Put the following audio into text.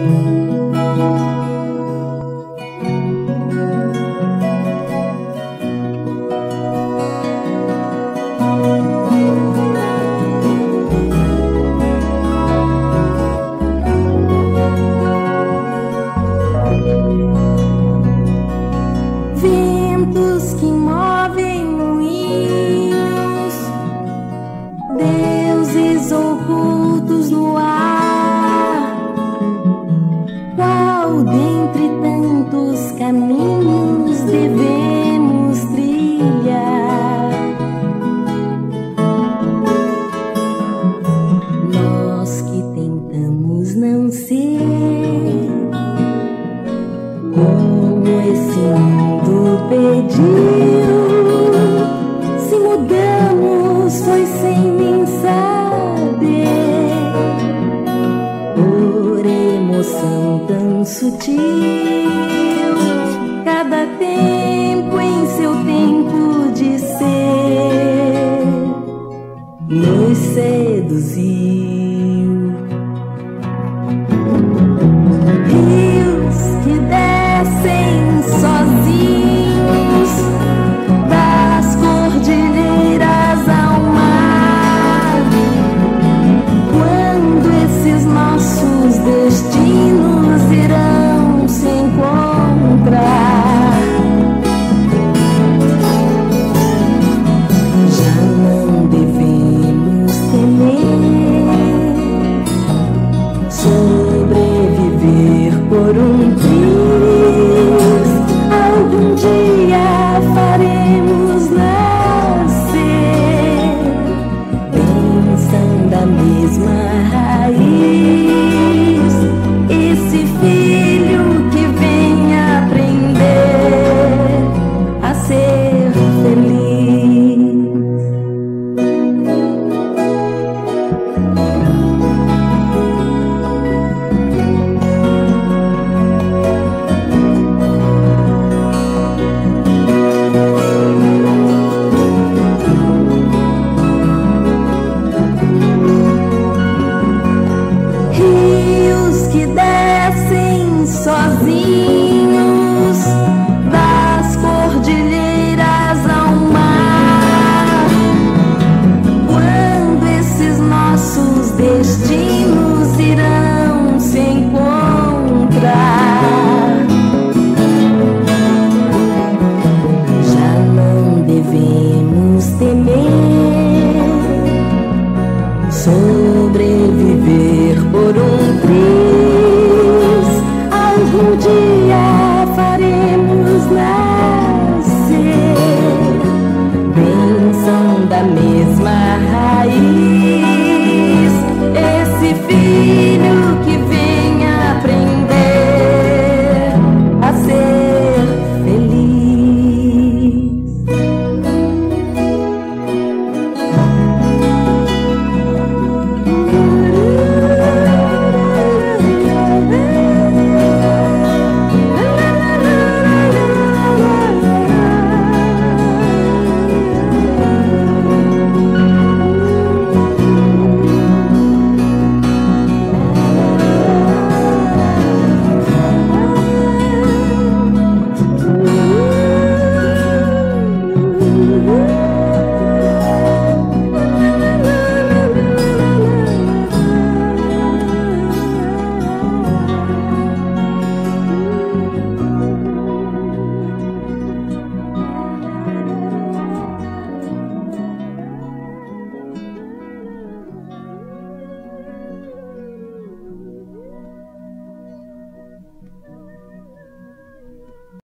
Música Como esse mundo pediu. Se mudamos, foi sem nem saber. Por emoção tão sutil, cada tempo em seu tempo de ser nos seduziu. Esses nossos destinos irão se encontrar. da mesma